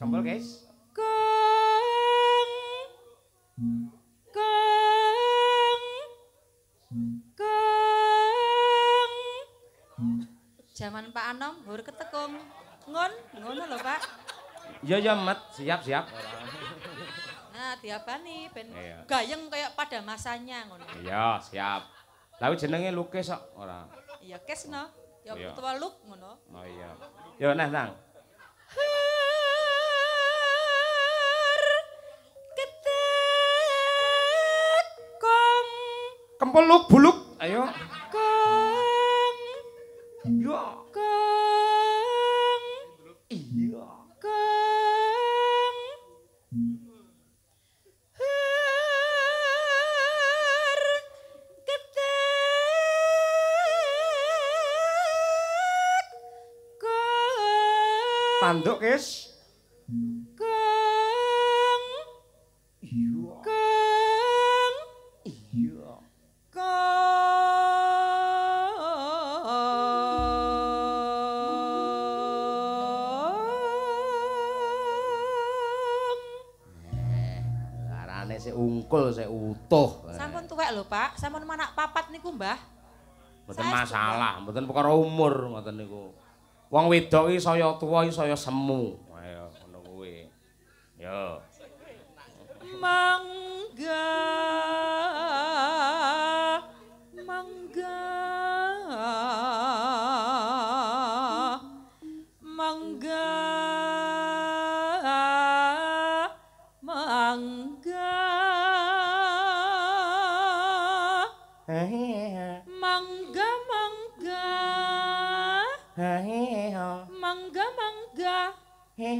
Kempul, guys. Kang Kang Kang Jaman Pak Anom hur ketekung. Ngon, ngono lho, Pak. Ya ya, Mat. Siap, siap. Nah, diabani ben Iya. gayeng kayak pada masanya ngono. Iya, siap. Lalu jenenge lukis kok ora. Iya, kes no. Ya Iya. tua look ngono. Oh iya. Yo nah, Nang. Kempul luk buluk. Ayo. kang Yo. kang Iya. kang Har ketekung Tanduk, guys. Ungkul, sik utuh. Sampun tuwek lho, Pak. Sampun manak papat niku, Mbah. Mboten masalah, mboten perkara umur ngoten niku. Wong wedok iki saya tuwa iki saya semu.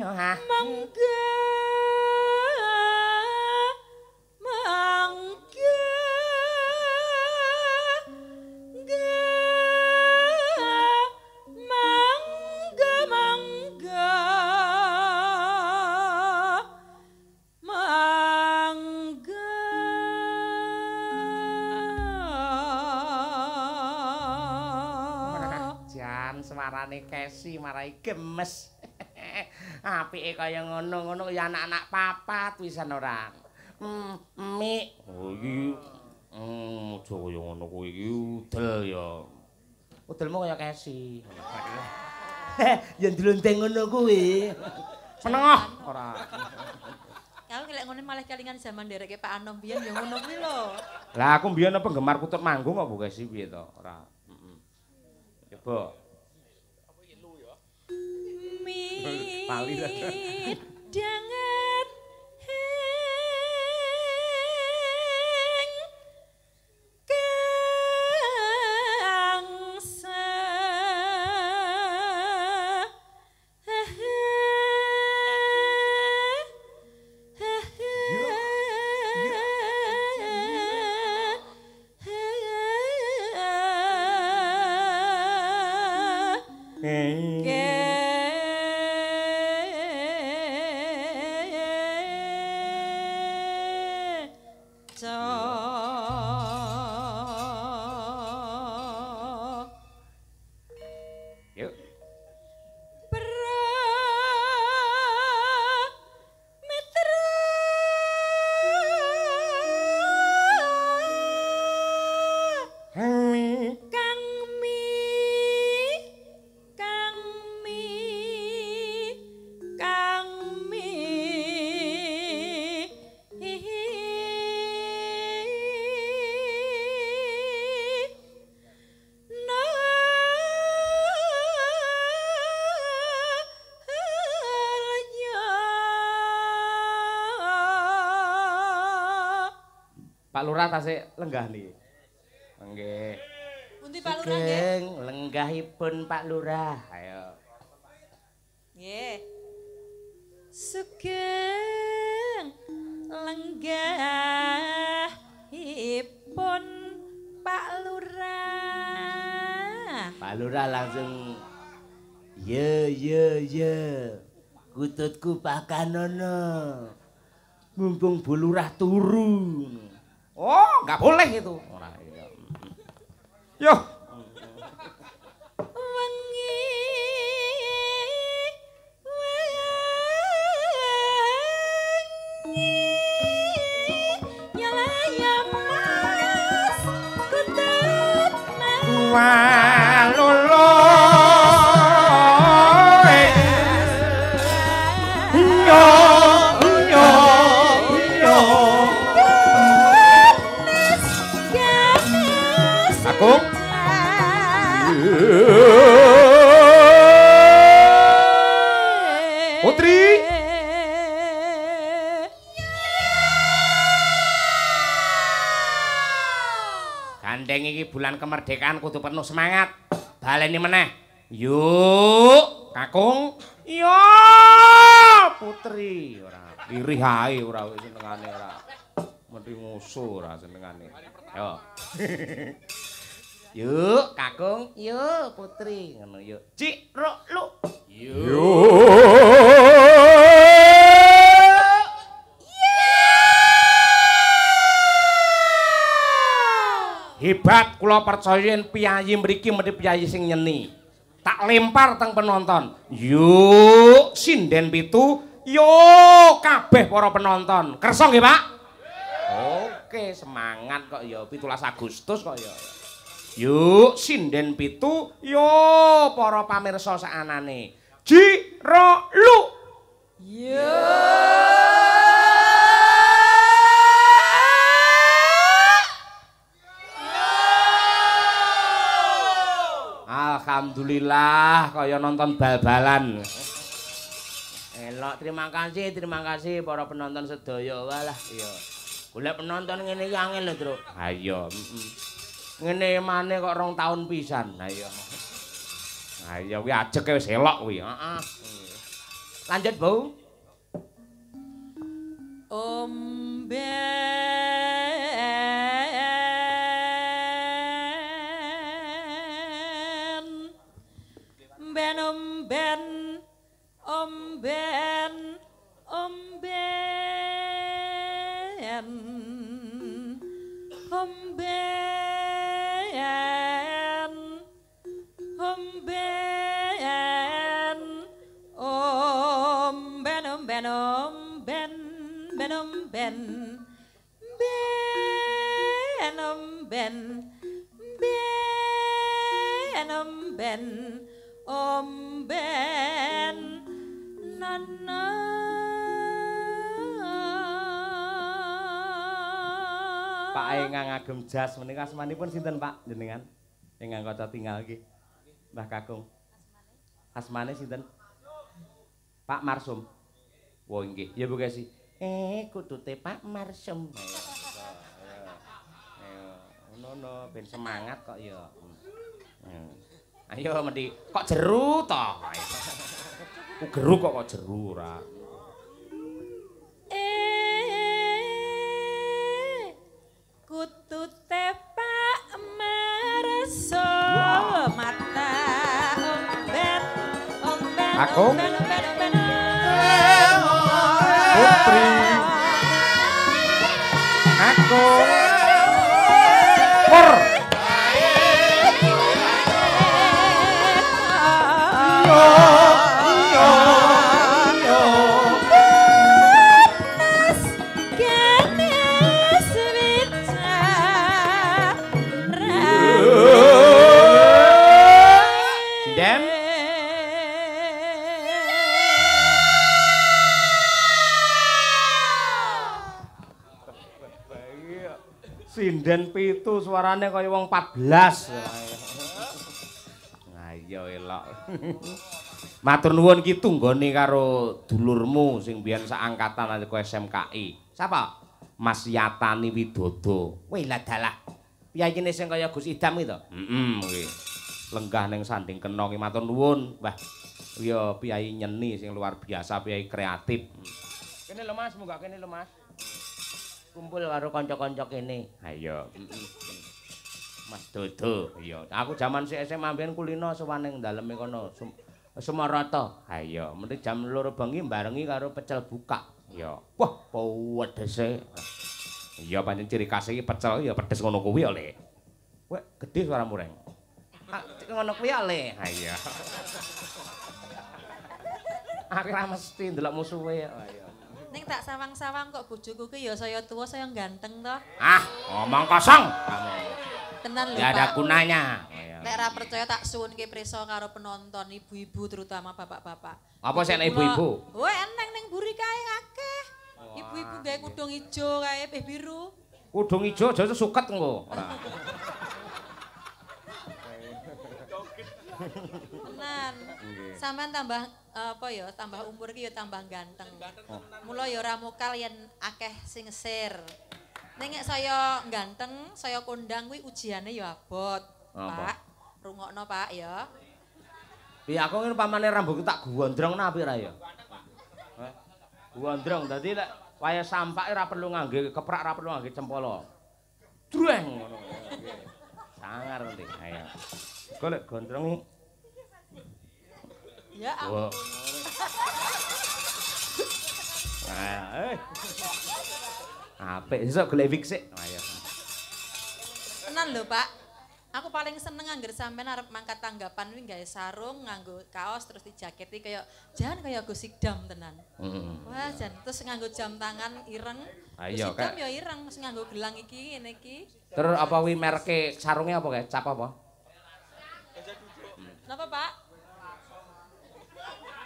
Mangga. Mangga. Ga. Mangga mangga. Mangga. Jan suarane kesi marai gemes. Apike kaya ngono-ngono ya anak-anak papat wisan ora. Hmm, mi. Oh iki hmm aja kaya ngono kuwi iki udel ya. Udelmu kaya kesi. ya ndlondeng ngono kuwi. Seneng ah ora. Kalau lek ngono malah kelingan zaman dereke Pak Anom biyen ya ngono kuwi lho. Lah aku mbiyen penggemar kutut manggung kok Bu Kesi piye to? Ora. Heeh. Coba. Pali So. Pak Lurah tasik lenggah nih. Nggih. Pundi Pak Lurah nggih? Lenggahipun Pak Lurah. Ayo. Nggih. Sugeng lenggahipun Pak Lurah. Pak Lurah langsung Ye ye ye. Kututku pakanono. Mumpung Bu Lurah turu. Oh, nggak boleh itu. Yo. Wow. Wengi kemerdekaan kudu penuh semangat. Baleni meneh. Yuk, Kakung. Yo, Putri. Ora irih ae ora senengane ora. Mesti musuh ora senengane. Yo. Yuk, Kakung. Yuk, Putri. Ngono yuk. Cik, Ruk, Lu. Yuk. Hebat kula percaya yen piyayi mriki mesti piyayi sing nyeni. Tak lempar teng penonton. Yuk sinden pitu. Yuk kabeh para penonton. Kersa nggih Pak? Oke semangat kok ya. 17 Agustus kok ya. Yuk sinden pitu. Yuk para pamirsa sakanane jiro lu. Yuk Alhamdulillah kaya nonton bal-balan. Elok, terima kasih, terima kasih para penonton sedaya. Walah, iya. Golek penonton ngene iki angel lho, Truk. Ha iya, heeh. Ngene maneh kok rong taun pisan. Ha iya. Ha iya kuwi ajek wis elok kuwi, heeh. Lanjut, Bu. Ombe em. Hôm bên ben ben om ben ben om ben Pak Engang ngagem jas menika asmanipun sinten Pak jenengan? Ingkang kaca tinggal iki. Mbah Kakung. Asmane sinten? Pak Marsum. Wah nggih ya Bu Kesi. Eh, kudu te Pak Marsem. Ayo, no, ben semangat kok ya. Ayo mesti kok jeru to. Ku geru kok kok jeru ora. Omben. Putri suarane kaya wong 14. Nah iya elok. Matur nuwun ki tunggone karo dulurmu sing biyen saangkatan nalika SMKI. Sapa? Mas Yatani Widodo. Wih lah dalah. Piyayine sing kaya Gus Idam iki to? Heeh kuwi. Lenggah ning sanding kena ki matur nuwun. Wah. Iya piyai nyeni sing luar biasa, piyai kreatif. Kene lho Mas, munggah kene lho Mas. kumpul karo kanca-kanca kene. Ha iya. Mas Dodo, iya. Aku jaman si SMA mbiyen kulino suwaning daleme kono. Semarata. Ha iya, mesti jam 2 bengi barengi karo pecel buka. Iya. Wah, pedese. Iya pancen ciri khas iki pecel ya pedes ngono kuwi le. Wek, gedhe suara mureng. Ah, ngono kuwi le. Ha iya. Aku ra mesti ndelok musuhe. Iya. Ning tak sawang-sawang kok bojoku ki ya saya tua saya ganteng toh. Ah, ngomong kosong. Tenan lho, ada gunanya. Nek ra percaya tak suwunke prisa karo penonton ibu-ibu terutama bapak-bapak. Apa sih nek ibu-ibu? Oh, eneng ning buri kae akeh. Ibu-ibu gawe kudung ijo kae peh biru. Kudung ijo aja suket engko. Ora. Tenan. Sampeyan tambah apa ya, tambah umur ki ya tambah ganteng. Mula ya ora mokal yen akeh sing ngesir. Ning nek saya ganteng, saya kondang kuwi ujiane ya abot. Apa? Pak, rungokno Pak ya. Piye aku ngene pamane rambutku tak gondrong apik ra ya? Gondrong dadi lek waya sampake ora perlu ngangge keprak ora perlu ngangge cempala. Dreng ngono. Sangar nanti. Ayo. Golek gondrong iki. Ya Wah. Ah, eh. Apik, sesuk golek wig sik. Ayo. Tenan lho, Pak. Aku paling seneng angger sampean arep mangkat tanggapan kuwi gawe sarung, nganggo kaos terus dijaketi kaya jan kaya Gus Sikdam tenan. Heeh. Wah, jan terus nganggo jam tangan ireng. Ayo, Gus Kak. ya ireng, terus nganggo gelang iki ngene iki. Terus apa wi merke sarungnya apa kae? Cap apa? Napa, Pak?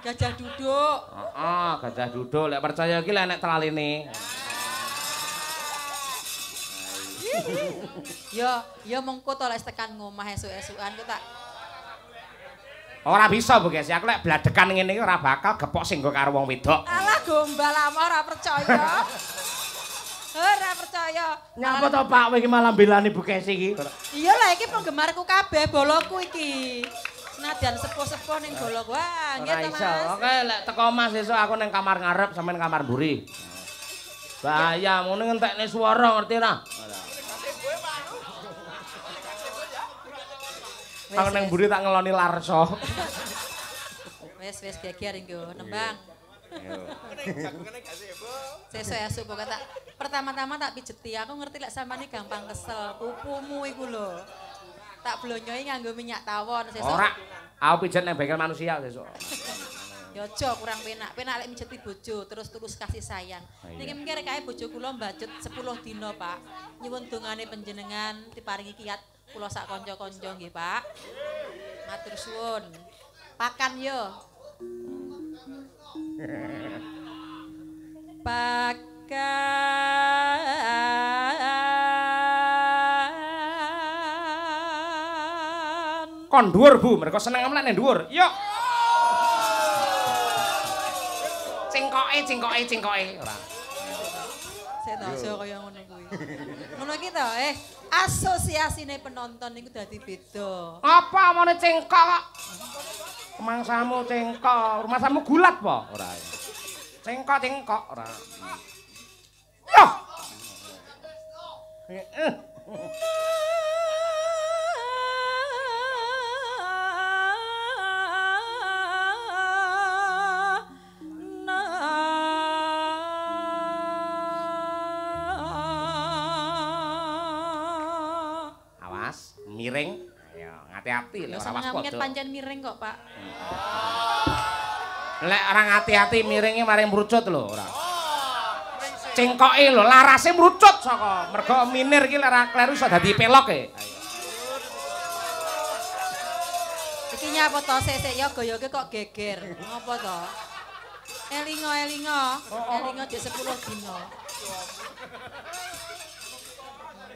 Gajah duduk. Heeh, gajah duduk lek percaya iki lek nek telalene. Ya, ya mengko to lek tekan ngomah esuk-esukan ku tak Ora bisa Bu Gesi, aku lek bladekan ngene iki ora bakal gepok singgo karo wong wedok. Alah gombal ama ora percaya. Ora percaya. Nyapa to Pak kowe iki malah belani Bu Gesi iki? Iya lah iki penggemarku kabeh boloku iki. Senadyan sepuh-sepuh ning boloku. Wah, nggih Ora to. Mas. Oke, lek teko Mas esuk aku ning kamar ngarep sampean kamar mburi. Bahaya, ngene ngentekne swara ngerti ra? Aku ning wis. mburi tak ngeloni larso. Wis wis geger engko nembang. Sesuk esuk pokoke tak pertama-tama tak pijeti. Aku ngerti lek sampean iki gampang kesel. Pupumu iku lho. Tak blonyoi nganggo minyak tawon sesuk. Ora. Aku pijet ning bengkel manusia sesuk. Ya aja kurang penak. Penak lek mijeti bojo terus tulus kasih sayang. Iya. Niki mengkir kae bojo kula mbacut 10 dina, Pak. Nyuwun dongane panjenengan diparingi kiat kula sak kanca-kanca nggih, Pak. Matur suwun. Pakan yo. Pakan. Kon dhuwur Bu, mereka seneng amlek ning dhuwur. Yo. Cingkoke, cingkoke, cingkoke. Ora. Saya tahu saya kaya ngono. Ngono iki to, eh asosiasine penonton niku dadi beda. Apa amane cengkok kok? Kemangsamu cengkok, rumahmu gulat apa? Ora. Cengkok cengkok ora. Yo. Miring. Ayo, hati-hati Ya ora sama was ngamet padha. pancen miring kok, Pak. Lek orang hati-hati miringe mari mrucut lho ora. Cengkoke lho, larase mrucut saka mergo minir iki lek ora kleru iso dadi pelok e. Iki nyapa to sik-sik ya gayoke kok geger. Ngopo to? Elingo elingo, elingo jek 10 dino.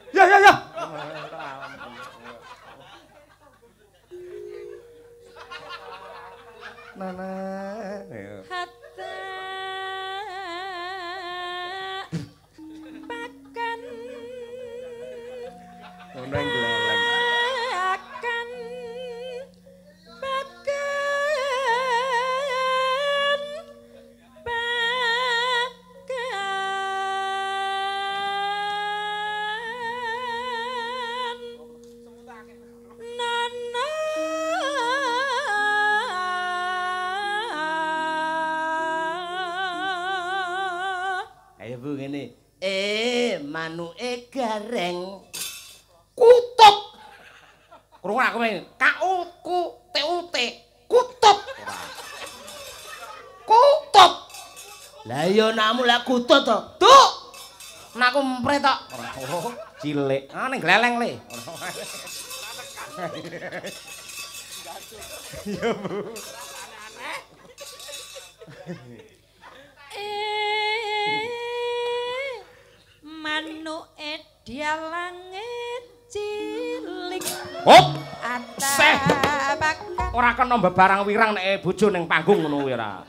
Ya ya ya. na na. Yeah. Bu ngene. Eh, manuke gareng. Kutub. Krungu aku men. K U K T U T. Kutub. Kutub. Lah iya namu lak kutut to. Tuk. Nak aku mpret tok. Oh, cilik. Ah ning gleleng le. Iya, Bu. Eh, manuk edialange cilik. Hop. Ata Seh. Ora kena bebarang wirang nek bojo ning panggung ngono kuwi ora.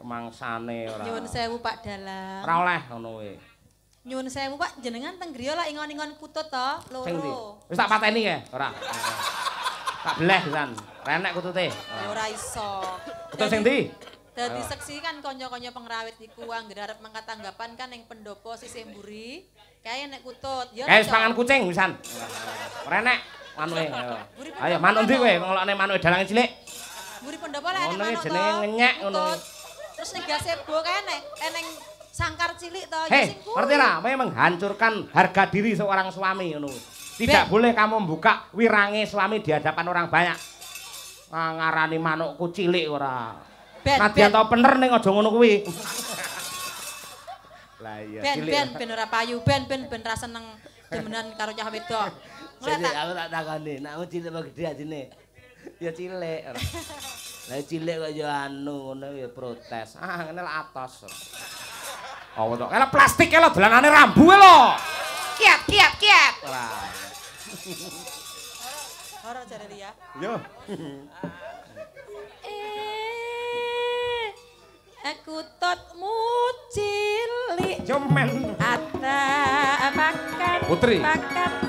Kemangsane ora. Nyuwun sewu Pak Dalang. Ora oleh ngono kuwi. Nyuwun sewu Pak, jenengan teng griya lah ingon-ingon kutut to, loro. Wis tak pateni ya, ora. Tak beleh pisan. Renek kutute. Ora iso. Kutut sing ndi? Dadi seksi kan kanca-kanca pengrawit iku anggere arep mangkat tanggapan kan ning pendopo sisih mburi. Kae nek kutut. Ya Guys, Cok. pangan kucing pisan. Renek manuke. ayo. Manuk ndi kowe ngelokne manuke dalange cilik? Mburi pendopo lah enek iki manuk jenenge ngenyek ngono. Terus ning gazebo kae nek eneng sangkar cilik to, ya sing kuwi. ngerti ra? Kowe menghancurkan harga diri seorang suami ngono. Tidak boleh kamu membuka wirange suami di hadapan orang banyak. Ah, ngarani manukku cilik ora. Ben, ben. tau bener ning aja ngono kuwi. Lah iya Ben cilik. ben ben ora payu, ben ben ben ra seneng demenan karo cah wedok. Mulai Jadi tak aku tak takoni, nak aku cilik apa gede ajine? Ya cilik. Lah cilik kok ya anu ngono ya protes. Ah ngene lah atos. Oh, to. Kala plastik lho dolanane rambu lho. Kiat kiat kiat. Ora. ora jare Ria. Yo. Aku totmu cilik. Jomen. Ata makan Putri. makan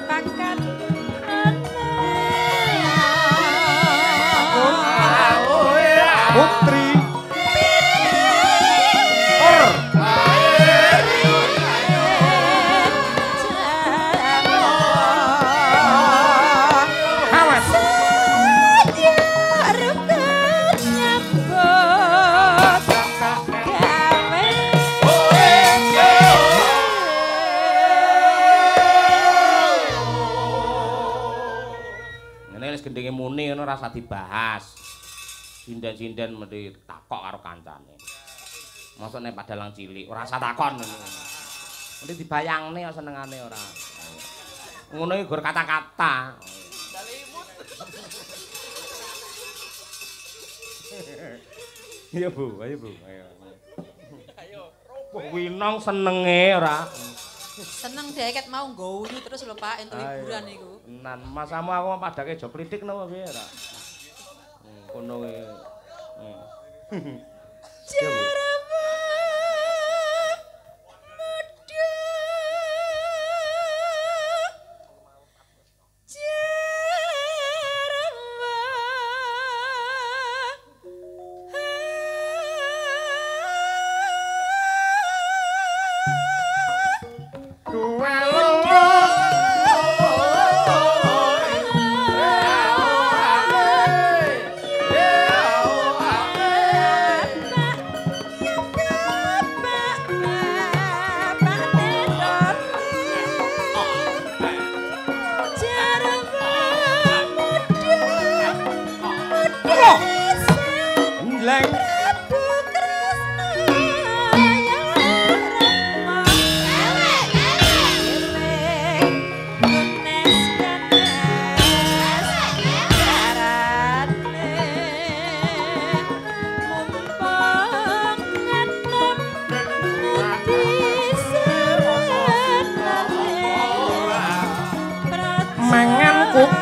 ngono rasa dibahas. Sinden-sinden mesti takok karo kancane. Mosok nek padalang cilik ora usah takon ngono. Mesti dibayangne kok senengane ora. Ngono iki gur kata-kata. Iya Bu, ayo Bu, ayo. Ayo. Winong senenge ora. Seneng deket mau nggowu terus lho Pak entuk hiburan iku. Nan masamu aku padake aja klitik no piye ora. Hmm, Kono kuwi. Hmm.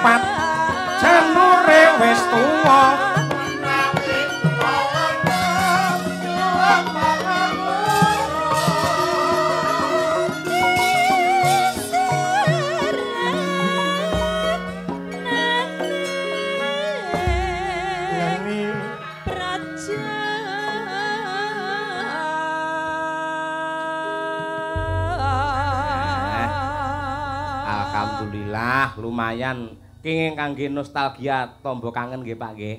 Kupat janure wis tuwa. Alhamdulillah lumayan kenging kangge nostalgia tombo kangen nggih Pak nggih.